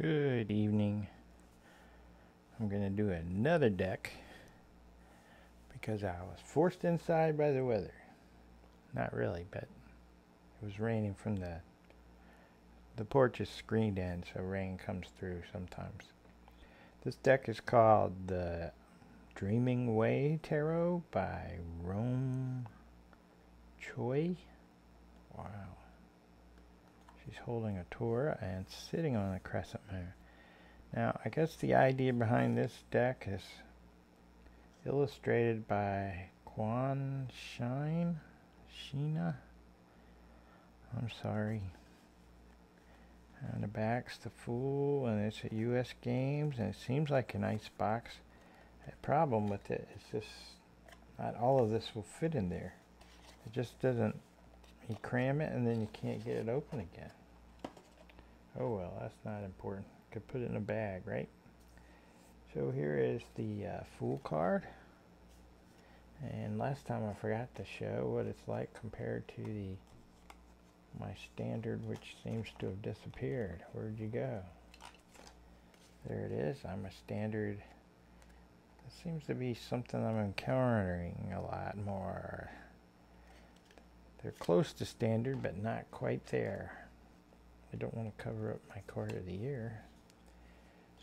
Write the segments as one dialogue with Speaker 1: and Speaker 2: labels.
Speaker 1: Good evening. I'm going to do another deck because I was forced inside by the weather. Not really, but it was raining from the the porch is screened in, so rain comes through sometimes. This deck is called the Dreaming Way Tarot by Rome Choi. She's holding a Torah and sitting on a crescent moon. Now, I guess the idea behind this deck is illustrated by Kwon Shine? Sheena? I'm sorry. On the back's the Fool, and it's at U.S. Games, and it seems like a nice box. The problem with it is just not all of this will fit in there. It just doesn't, you cram it and then you can't get it open again. Oh well, that's not important. Could put it in a bag, right? So here is the uh, Fool card. And last time I forgot to show what it's like compared to the my standard which seems to have disappeared. Where'd you go? There it is. I'm a standard. It seems to be something I'm encountering a lot more. They're close to standard, but not quite there. I don't want to cover up my card of the year.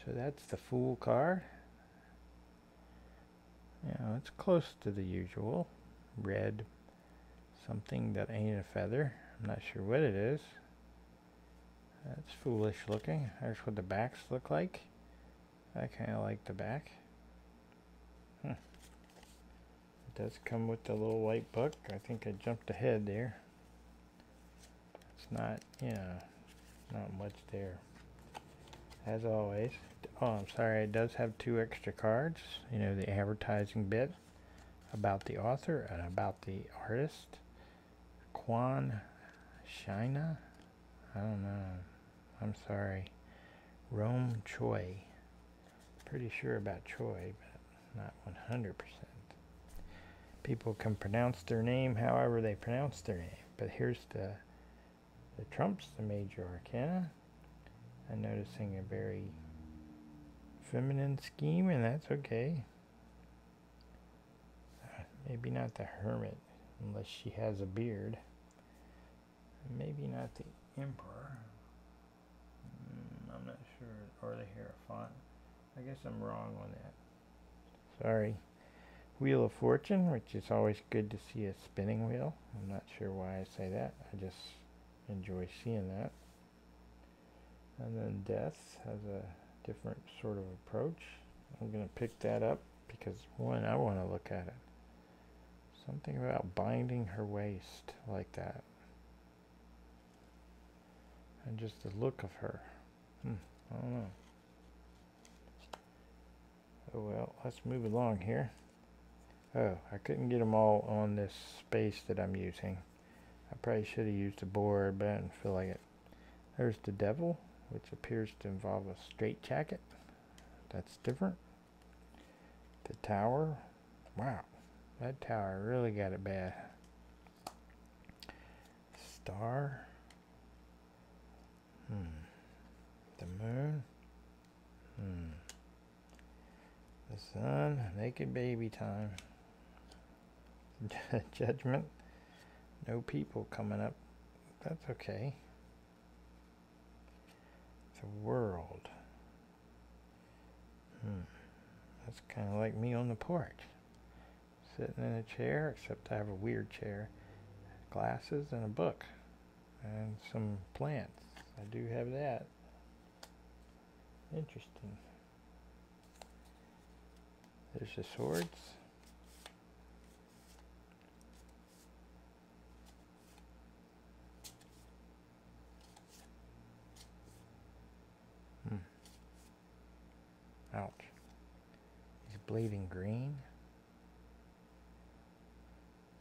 Speaker 1: So that's the Fool card. Yeah, it's close to the usual. Red, something that ain't a feather. I'm not sure what it is. That's foolish looking. That's what the backs look like. I kind of like the back. Huh. It does come with the little white book. I think I jumped ahead there. It's not, you know, not much there. As always. Oh, I'm sorry. It does have two extra cards. You know, the advertising bit about the author and about the artist. Kwon Shina? I don't know. I'm sorry. Rome Choi. Pretty sure about Choi, but not 100%. People can pronounce their name however they pronounce their name. But here's the the trumps, the major arcana. I'm noticing a very feminine scheme, and that's okay. Uh, maybe not the hermit, unless she has a beard. Maybe not the emperor. Mm, I'm not sure. Or the Hierophant. I guess I'm wrong on that. Sorry. Wheel of Fortune, which is always good to see a spinning wheel. I'm not sure why I say that. I just enjoy seeing that. And then Death has a different sort of approach. I'm going to pick that up because, one, I want to look at it. Something about binding her waist like that. And just the look of her. Hmm, I don't know. Oh well, let's move along here. Oh, I couldn't get them all on this space that I'm using. I probably should have used a board, but I didn't feel like it. There's the devil, which appears to involve a straight jacket. That's different. The tower. Wow, that tower really got it bad. Star. Hmm. The moon. Hmm. The sun. Naked baby time. Judgment. No people coming up. That's okay. The world. Hmm. That's kind of like me on the porch. Sitting in a chair, except I have a weird chair. Glasses and a book. And some plants. I do have that. Interesting. There's the swords. Ouch. He's bleeding green.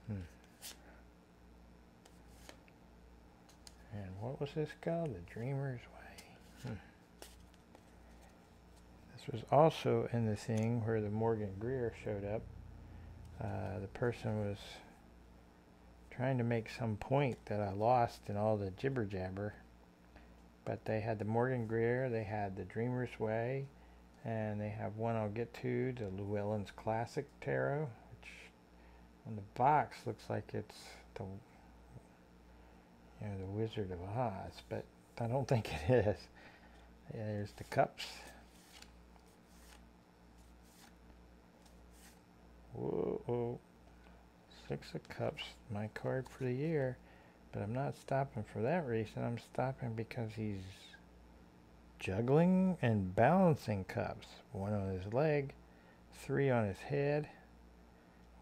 Speaker 1: Hmm. And what was this called? The Dreamer's Way. Hmm. This was also in the thing where the Morgan Greer showed up. Uh, the person was trying to make some point that I lost in all the jibber jabber. But they had the Morgan Greer, they had the Dreamer's Way, and they have one I'll get to, the Llewellyn's Classic Tarot, which on the box looks like it's the you know the Wizard of Oz, but I don't think it is. Yeah, there's the cups. Whoa. Six of Cups, my card for the year. But I'm not stopping for that reason. I'm stopping because he's juggling and balancing cups. One on his leg, three on his head.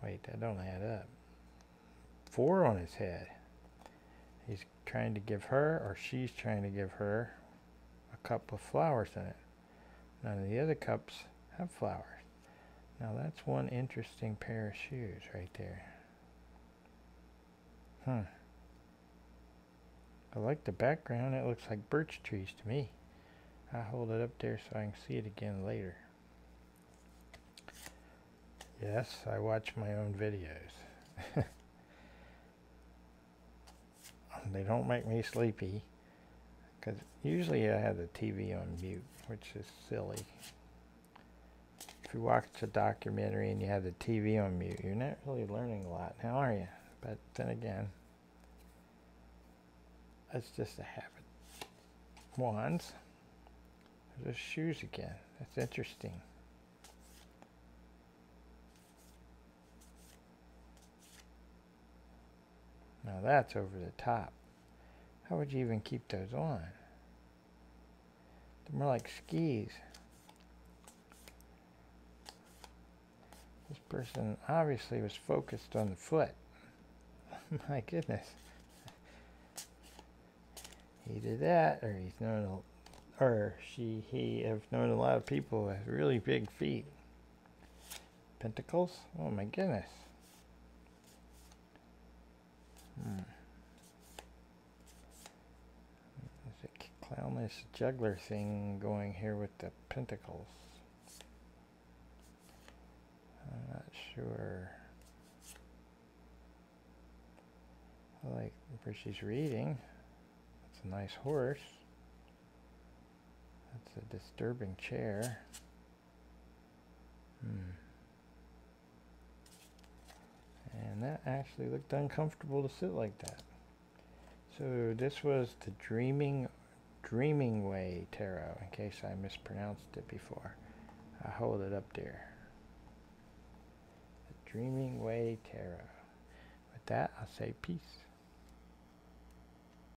Speaker 1: Wait, that don't add up. Four on his head. He's trying to give her, or she's trying to give her, a cup with flowers in it. None of the other cups have flowers. Now that's one interesting pair of shoes right there. Hmm. I like the background. It looks like birch trees to me. I'll hold it up there so I can see it again later. Yes, I watch my own videos. they don't make me sleepy. Because usually I have the TV on mute, which is silly. If you watch a documentary and you have the TV on mute, you're not really learning a lot, now are you? But then again, that's just a habit. Wands. There's shoes again. That's interesting. Now that's over the top. How would you even keep those on? They're more like skis. This person obviously was focused on the foot. My goodness. He did that, or he's a, or she, he have known a lot of people with really big feet. Pentacles? Oh my goodness. Hmm. There's a clownish juggler thing going here with the pentacles. I'm not sure. I like where she's reading. It's a nice horse. That's a disturbing chair. Hmm. And that actually looked uncomfortable to sit like that. So this was the Dreaming Dreaming Way Tarot, in case I mispronounced it before. I hold it up there. The Dreaming Way Tarot. With that, I'll say peace.